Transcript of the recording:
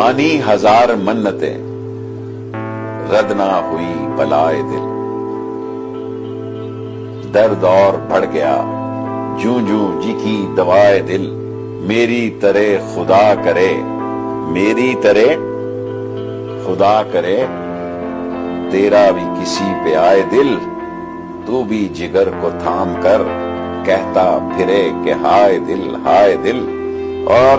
مانی ہزار منتیں۔ رد نہ ہوئی بلائے دل۔ درد اور بڑھ گیا۔ جوں جوں جی کی دوائے دل۔ میری ترے خدا کرے۔ میری ترے خدا کرے۔ تیرا بھی کسی پہ آئے دل۔ تو بھی جگر کو تھام کر۔ کہتا پھرے کہ ہائے دل ہائے دل۔ اور